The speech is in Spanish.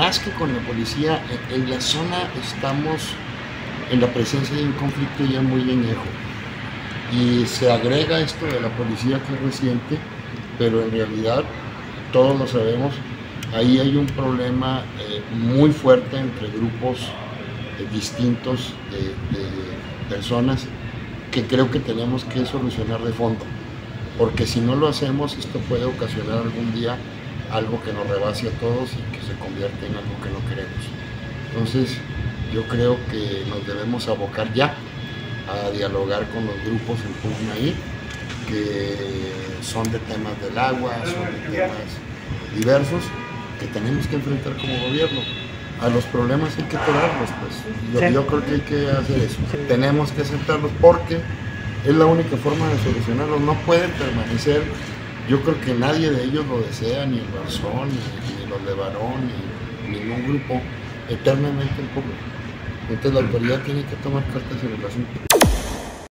más que con la policía, en, la zona estamos en la presencia de un conflicto ya muy añejo. Y se agrega esto de la policía que es reciente, pero en realidad todos lo sabemos, ahí hay un problema eh, muy fuerte entre grupos eh, distintos de, de personas que creo que tenemos que solucionar de fondo, porque si no lo hacemos esto puede ocasionar algún día algo que nos rebase a todos y que se convierta en algo que no queremos. Entonces yo creo que nos debemos abocar ya a dialogar con los grupos en pugna ahí, que son de temas del agua, son de temas diversos, que tenemos que enfrentar como gobierno. A los problemas hay que tocarlos, pues. Yo, yo creo que hay que hacer eso. Tenemos que sentarlos porque es la única forma de solucionarlos. No pueden permanecer, yo creo que nadie de ellos lo desea, ni el Barzón, ni, los de Barón, ni ningún grupo, eternamente en pugna. Entonces la autoridad tiene que tomar cartas en el asunto.